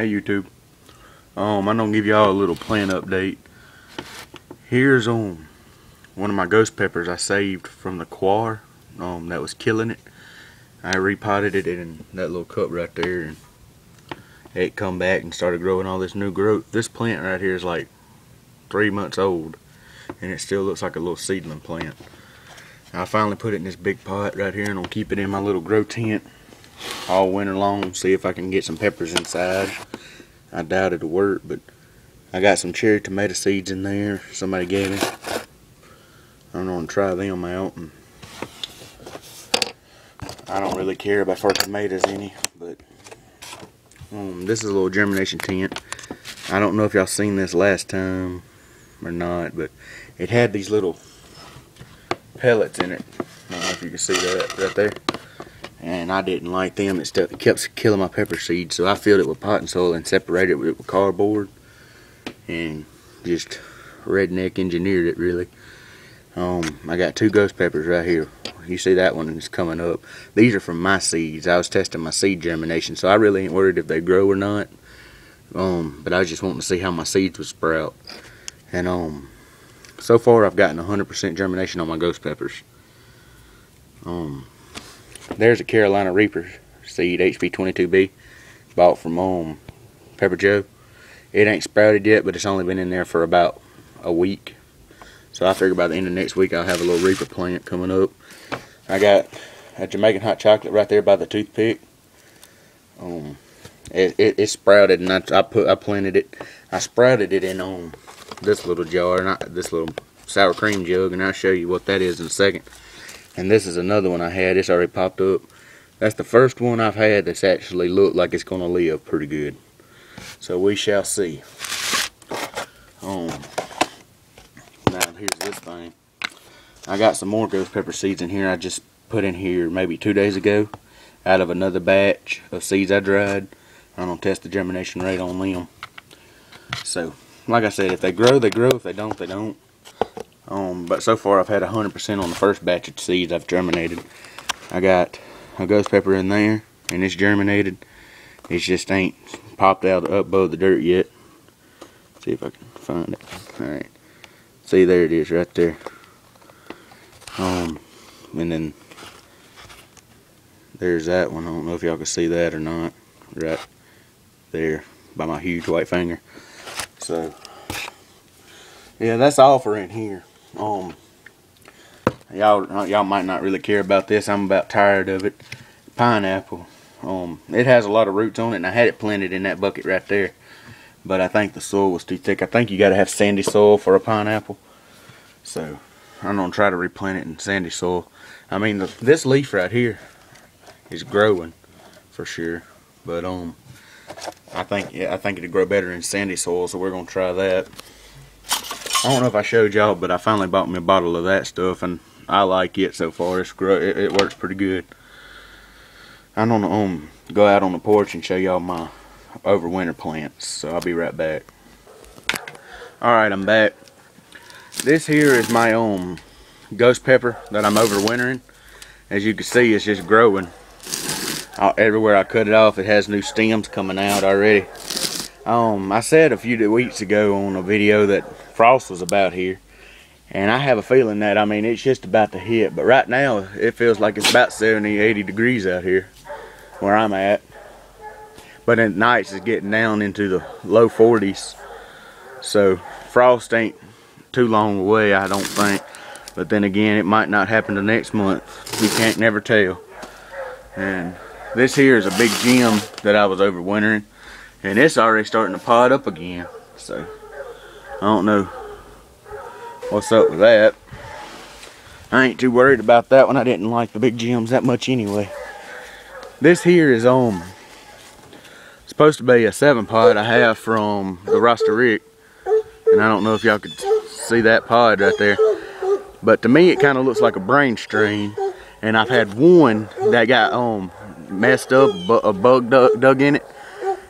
Hey YouTube. Um, I'm gonna give y'all a little plant update. Here's um one of my ghost peppers I saved from the quar um that was killing it. I repotted it in that little cup right there and it come back and started growing all this new growth. This plant right here is like three months old and it still looks like a little seedling plant. I finally put it in this big pot right here and I'll keep it in my little grow tent all winter long. See if I can get some peppers inside. I doubt it'll work, but I got some cherry tomato seeds in there. Somebody gave me. I'm gonna try them out. And I don't really care about for tomatoes any, but um, this is a little germination tent. I don't know if y'all seen this last time or not, but it had these little pellets in it. I don't know if you can see that right there and I didn't like them. It, it kept killing my pepper seeds, so I filled it with potting soil and separated it with cardboard and just redneck engineered it really. Um, I got two ghost peppers right here. You see that one is coming up. These are from my seeds. I was testing my seed germination, so I really ain't worried if they grow or not. Um, but I was just wanting to see how my seeds would sprout. And um, so far I've gotten 100% germination on my ghost peppers. Um, there's a Carolina Reaper seed, HP22B, bought from um, Pepper Joe. It ain't sprouted yet, but it's only been in there for about a week. So I figure by the end of next week I'll have a little Reaper plant coming up. I got a Jamaican hot chocolate right there by the toothpick. Um, it, it, it sprouted and I, I, put I planted it. I sprouted it in um this little jar, not this little sour cream jug, and I'll show you what that is in a second. And this is another one I had. It's already popped up. That's the first one I've had that's actually looked like it's going to live pretty good. So we shall see. Um, now here's this thing. I got some more ghost pepper seeds in here. I just put in here maybe two days ago out of another batch of seeds I dried. I'm going to test the germination rate on them. So, like I said, if they grow, they grow. If they don't, they don't. Um, but so far I've had 100% on the first batch of seeds I've germinated. I got a ghost pepper in there and it's germinated. It just ain't popped out up above the dirt yet. Let's see if I can find it. Alright. See there it is right there. Um, and then there's that one. I don't know if y'all can see that or not. Right there by my huge white finger. So, yeah, that's all for in here. Um, y'all y'all might not really care about this. I'm about tired of it. Pineapple. Um, it has a lot of roots on it, and I had it planted in that bucket right there. But I think the soil was too thick. I think you got to have sandy soil for a pineapple. So I'm gonna try to replant it in sandy soil. I mean, the, this leaf right here is growing for sure. But um, I think yeah, I think it'd grow better in sandy soil. So we're gonna try that. I don't know if I showed y'all, but I finally bought me a bottle of that stuff, and I like it so far. It's it, it works pretty good. I'm gonna um go out on the porch and show y'all my overwinter plants. So I'll be right back. All right, I'm back. This here is my um ghost pepper that I'm overwintering. As you can see, it's just growing. everywhere I cut it off, it has new stems coming out already. Um, I said a few weeks ago on a video that frost was about here. And I have a feeling that, I mean, it's just about to hit. But right now, it feels like it's about 70, 80 degrees out here where I'm at. But at nights, it's getting down into the low 40s. So frost ain't too long away, I don't think. But then again, it might not happen the next month. You can't never tell. And this here is a Big Jim that I was overwintering. And it's already starting to pod up again. So I don't know what's up with that. I ain't too worried about that one. I didn't like the Big Jims that much anyway. This here is um supposed to be a seven pot I have from the Rasta Rick. And I don't know if y'all could see that pod right there. But to me it kind of looks like a brain strain. And I've had one that got um messed up, a bug dug, dug in it.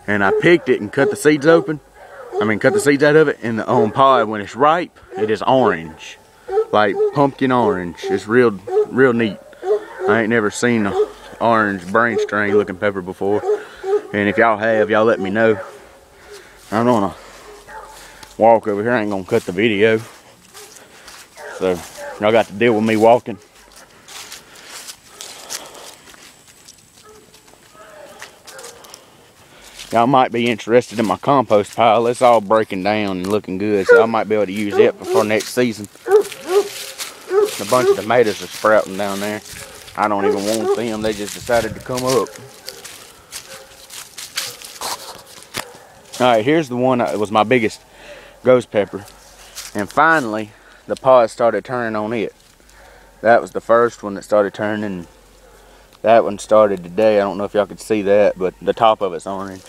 And I picked it and cut the seeds open I mean, cut the seeds out of it, and the on pod, when it's ripe, it is orange. Like pumpkin orange. It's real, real neat. I ain't never seen an orange brain strain looking pepper before. And if y'all have, y'all let me know. I'm gonna walk over here. I ain't gonna cut the video. So y'all got to deal with me walking. Y'all might be interested in my compost pile. It's all breaking down and looking good, so I might be able to use it before next season. A bunch of tomatoes are sprouting down there. I don't even want them. They just decided to come up. All right, here's the one that was my biggest ghost pepper. And finally, the pod started turning on it. That was the first one that started turning. That one started today. I don't know if y'all could see that, but the top of it's orange.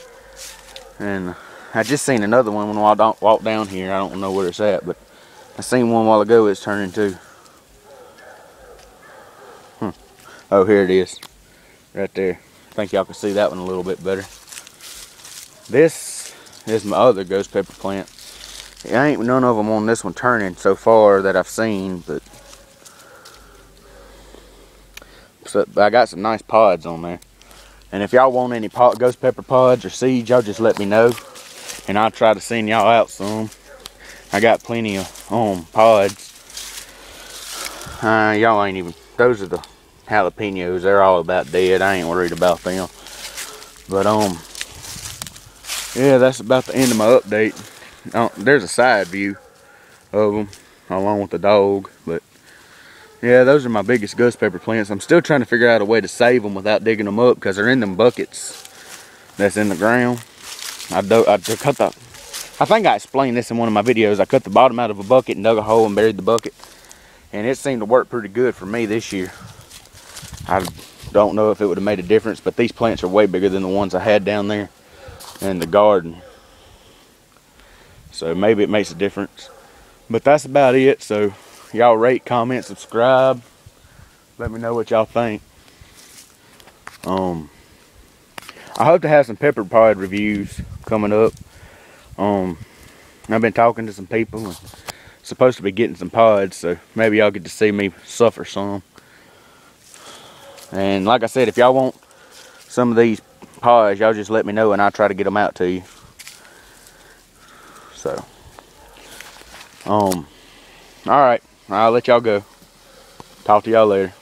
And I just seen another one when I walked down here. I don't know where it's at, but I seen one while ago. It's turning too. Hmm. Oh, here it is. Right there. I think y'all can see that one a little bit better. This is my other ghost pepper plant. It ain't none of them on this one turning so far that I've seen, but so I got some nice pods on there. And if y'all want any pot, ghost pepper pods or seeds, y'all just let me know. And I'll try to send y'all out some. I got plenty of um, pods. Uh, y'all ain't even, those are the jalapenos. They're all about dead. I ain't worried about them. But, um, yeah, that's about the end of my update. Oh, there's a side view of them along with the dog. But yeah, those are my biggest ghost pepper plants. I'm still trying to figure out a way to save them without digging them up because they're in them buckets that's in the ground. I, do, I cut the, I think I explained this in one of my videos. I cut the bottom out of a bucket and dug a hole and buried the bucket. And it seemed to work pretty good for me this year. I don't know if it would have made a difference, but these plants are way bigger than the ones I had down there in the garden. So maybe it makes a difference. But that's about it. So y'all rate, comment, subscribe. Let me know what y'all think. Um, I hope to have some pepper pod reviews coming up. Um, I've been talking to some people and supposed to be getting some pods, so maybe y'all get to see me suffer some. And like I said, if y'all want some of these pods, y'all just let me know and I'll try to get them out to you. So, um, all right. I'll let y'all go. Talk to y'all later.